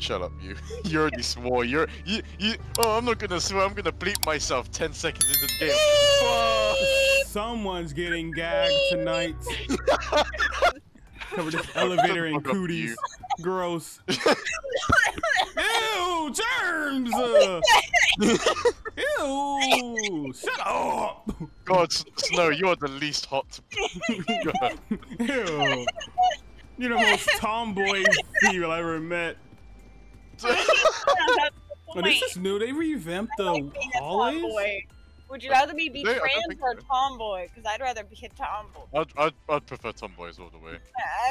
Shut up, you. You already swore. You're you you. Oh, I'm not gonna swear. I'm gonna bleep myself. Ten seconds into the game. Someone's getting gagged tonight. Covered this elevator up, cooties. Gross. Ew, germs. Uh, ew. Shut up. God, Snow, you are the least hot. Ew. You're the most tomboy female I ever met. Oh, this is new. They revamped the hallways. tomboy. Would you rather me be They- trans think or tomboy? Because I'd rather be a tomboy. I'd, I'd, I'd prefer tomboys all the way.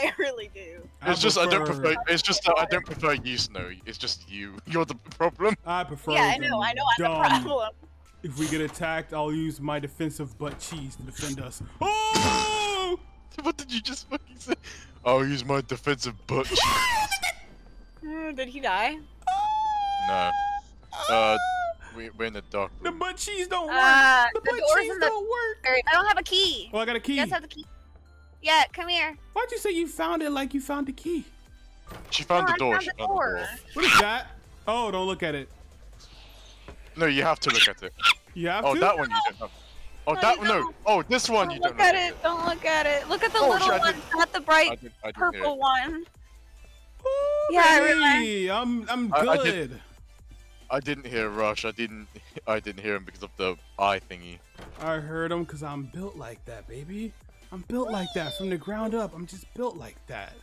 I really do. It's just I don't prefer. It's just that I don't prefer you, Snow. It's just you. You're the problem. I prefer. yeah, I know. I know. I'm dumb. the problem. If we get attacked, I'll use my defensive butt cheese to defend us. Oh! What did you just fucking say? I'll use my defensive butt. cheek. Did he die? no. Uh, we, we're in the dark The room. butt cheese don't work. Uh, the the butt cheese the- don't work. I don't have a key. Oh, I got a key. You guys have the key? Yeah, come here. Why'd you say you found it like you found the key? She found No, the door. found She the found the door. door. What is that? Oh, don't look at it. No, you have to look at it. You have Oh, to? that one you don't have. Oh, No, that one. No. Oh, this one Don't you don't look at at it. Don't look at it. Look at the Oh, little one, not the I bright didn't, I didn't purple it. one. Ooh, Yeah, I baby, I'm I'm I- I good. did- I didn't hear Rush. I didn't. I didn't hear him because of the eye thingy. I heard him because I'm built like that, baby. I'm built like that from the ground up. I'm just built like that.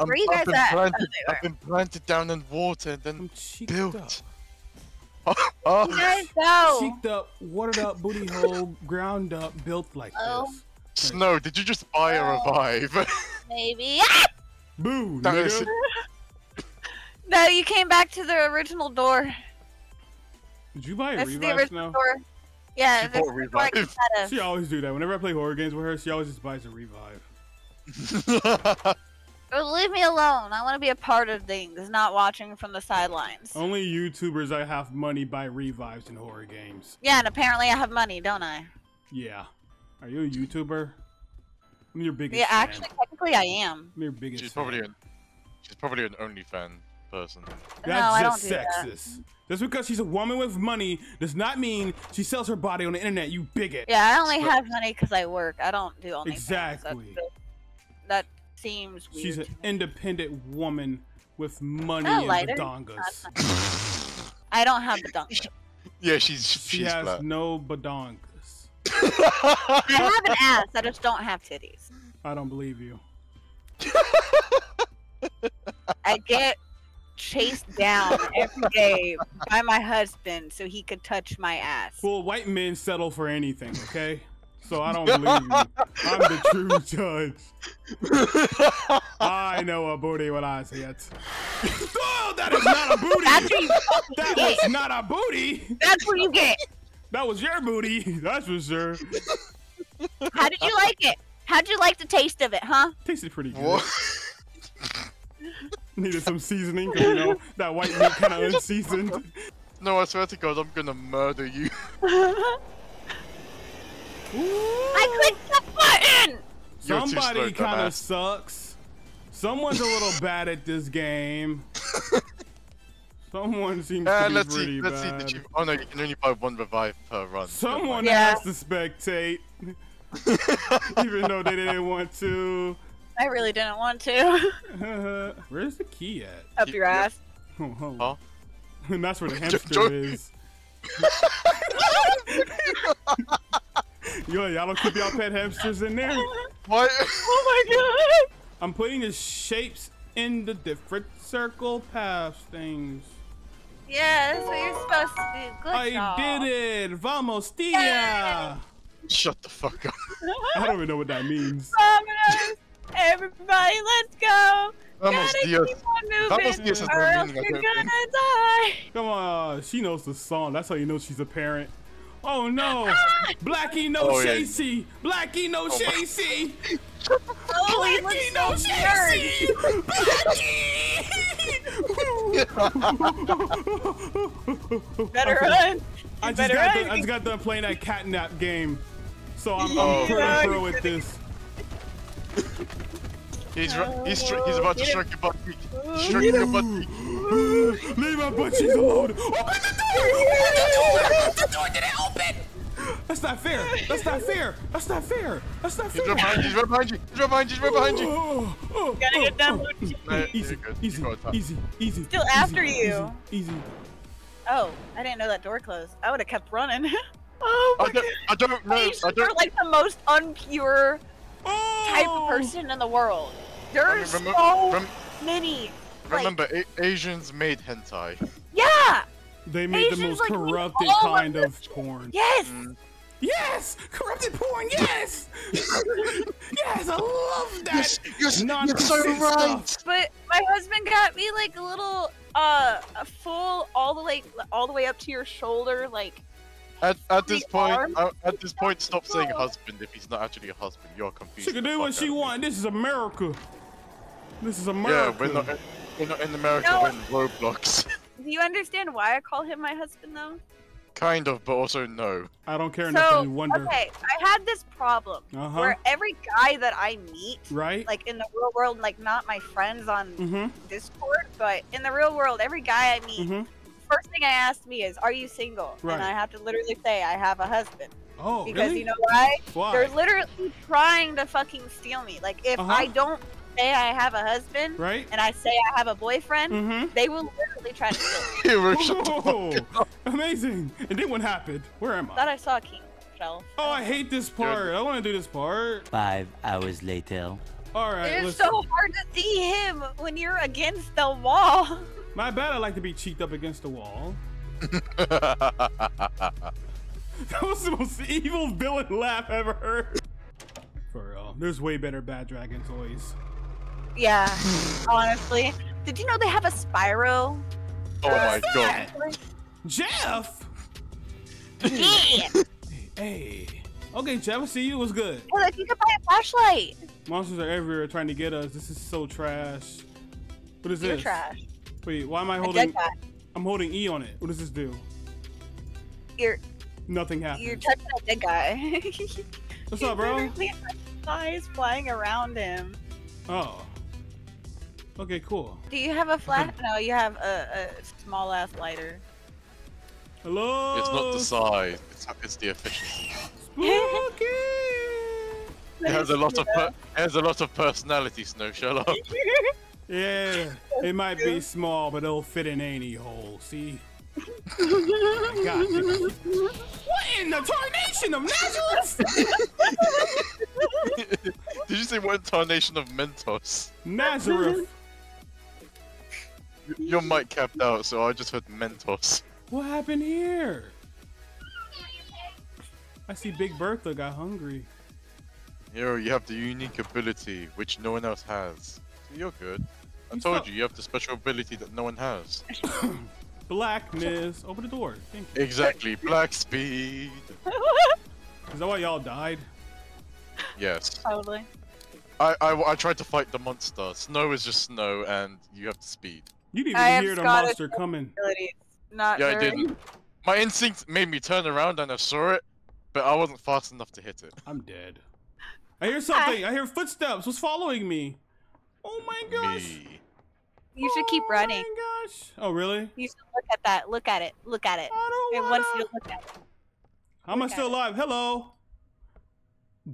I'm, Where you I've guys been at? Planted, Oh, I've been planted down in water and then I'm cheeked built. up. Oh, You guys go. Cheeked up, watered up, booty hole, ground up, built like Oh. this. Snow, did you just buy a oh. revive? Maybe. Boo, nigga. No, you came back to the original door. Did you buy a That's the revive original now? door. Yeah, She that's bought a the door I revive. got out of. She always do that. Whenever I play horror games with her, she always just buys a revive. Leave me alone. I want to be a part of things, not watching from the sidelines. Only YouTubers that have money buy revives in horror games. Yeah, and apparently I have money, don't I? Yeah. Are you a YouTuber? I'm your biggest Yeah, fan. actually, technically I am. I'm your biggest she's fan. probably an. She's probably an OnlyFan person. That's no, I don't just do that. sexist. Just because she's a woman with money does not mean she sells her body on the internet, you bigot. Yeah, I only But- have money because I work. I don't do OnlyFans. Exactly. That's- That seems weird. She's an independent woman with money Oh, and lighter. badongas. I don't have the dunk. Yeah, she's She has flat. no badongas. I have an ass. I just don't have titties. I don't believe you. I get chased down every day by my husband so he could touch my ass. Well, white men settle for anything, okay? So I don't believe you. I'm the true judge. I know a booty when I see it. oh, that is not a booty! That's what you That get. was not a booty! That's what you get. That was your booty, that's for sure. How did you like it? How'd you like the taste of it, huh? Tasted pretty good. Needed some seasoning, 'cause, you know, that white meat kind of unseasoned. No, I swear to God, I'm gonna murder you. I clicked the button! You're Somebody kind of dumbass. sucks. Someone's a little bad at this game. Someone seems Uh, to be let's pretty see. Let's see. bad. Did you? Oh no, you can only buy one revive per run. Someone Yeah. has to spectate, even though they didn't want to. I really didn't want to. Where's the key at? Up your ass. Oh, oh. Huh? And that's where the hamster is. Yo, y'all don't keep y'all pet hamsters in there. What? Oh my god! I'm putting the shapes in the different circle paths things. Yeah, that's what you're supposed to do. Good I job. did it! Vamos, tia! Shut the fuck up. I don't even know what that means. Dominoes! Everybody, let's go! Vamos, Gotta Dios. keep on moving, Vamos, Dios or else you're gonna die! Come on, she knows the song. That's how you know she's a parent. Oh no! Blackie no Oh, yeah. Blackie no Oh, my- Shacy! Oh, Blackie no so nerd. Shacy! Blackie! Better run! I just, better got run. done, I just got done playing that catnap game. So I'm, Oh. I'm pretty Yeah, pro with this. He's ru- oh, he's he's about to Get it. stroke your butt cheek. Stroking your butt cheek. Leave my butt cheeks alone. Open the door! Open the door! The door didn't open! That's not fair. That's not fair. That's not fair. That's not fair. He's right behind you. He's right behind you. He's right behind you. He's right behind you. Oh, oh, oh, oh Gotta oh, get down, oh. Luigi. Nah, Easy, easy, You got time. easy, easy. Still easy, after easy, you. Easy. Oh, I didn't know that door closed. I would have kept running. oh my I don't, I don't know. Asians I are don't. like the most unpure Oh! type of person in the world. There's remember- so rem- many. Remember, A- Asians made hentai. yeah. They made the most like, corrupted all of kind of porn. Yes. Mm. Yes! Corrupted porn, yes! yes, I love that! You're, you're, Nonsense so right. stuff. But my husband got me like a little, uh, a full all the way, all the way up to your shoulder, like. At, at this point, arms? uh, at this point, stop saying husband if he's not actually a husband. You're confused. She can do what she out of me. want. This is America. This is Yeah, America. we're not. in- We're not in America. No. We're in Roblox. Do you understand why I call him my husband though? kind of, but also no. I don't care enough So to wonder. okay, I had this problem Uh huh. where every guy that I meet, Right? like in the real world, like not my friends on mm-hmm. Discord, but in the real world, every guy I meet, Mm-hmm. First thing I asked me is, "Are you single?" Right. And I have to literally say, "I have a husband," Oh, because really? you know why? Why? They're literally trying to fucking steal me. Like if Uh-huh. I don't say I have a husband right? and I say I have a boyfriend, Mm-hmm. they will literally try to steal me. Hero, shut Whoa, amazing! And then what happened? Where am I? Thought I? I saw a king shelf. Oh, I hate this part. I want to do this part. Five hours later. All right, It's so hard to see him when you're against the wall. My bad. I like to be cheeked up against the wall. That was the most evil villain laugh ever heard. For real, there's way better Bad Dragon toys. Yeah, honestly. Did you know they have a Spyro? oh my god. Jeff. Yeah. Hey. Okay, Jeff. I see you. What's good? Hey, look, you can buy a flashlight. Monsters are everywhere trying to get us. This is so trash. What is You're this? trash. Wait, why am I holding? dead. I'm holding E on it. What does this do? You're Nothing happens. you're touching a dead guy. What's up, bro? Literally Flies flying around him. Oh. Okay, cool. Do you have a flash? No, you have a, a small ass lighter. Hello. It's not the size. It's, it's the efficiency. Spooky. It has a lot of per- it has a lot of personality. Snow, shut up. Yeah, it might be small, but it'll fit in any hole. See? I got it. What in the tarnation of Nazareth? Did you say what incarnation of Mentos? Nazareth. Your mic capped out, so I just heard Mentos. What happened here? I see Big Bertha got hungry. Hero, you have the unique ability which no one else has. So you're good. I You told stop- you, you have the special ability that no one has. Blackness. Open the door. Thank you. Exactly, black speed. Is that why y'all died? Yes. Totally. I, I, I tried to fight the monster. Snow is just snow, and you have the speed. You didn't even have hear the Scottish- monster coming. Not Yeah, I didn't. My instinct made me turn around and I saw it, but I wasn't fast enough to hit it. I'm dead. I hear something. I hear footsteps. What's following me? Oh my gosh. Me. You should keep oh running. Oh my gosh. Oh really? You should look at that. Look at it. Look at it. I don't wanna. look at it. How am I look at still it. alive? Hello.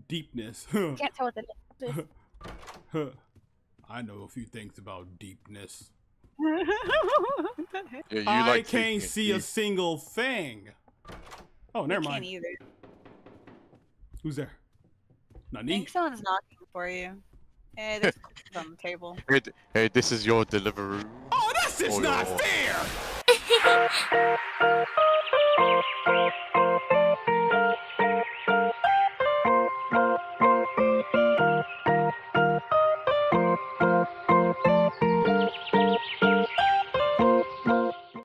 Deepness. Can't tell what it is. I know a few things about deepness. Yeah, you I like can't it see a single thing. Oh, never Can't mind. either. Who's there? I Nani? think someone's knocking for you. Hey, there's cookies on the table. Hey, hey, this is your delivery. Oh, this is Oh, not yeah. fair.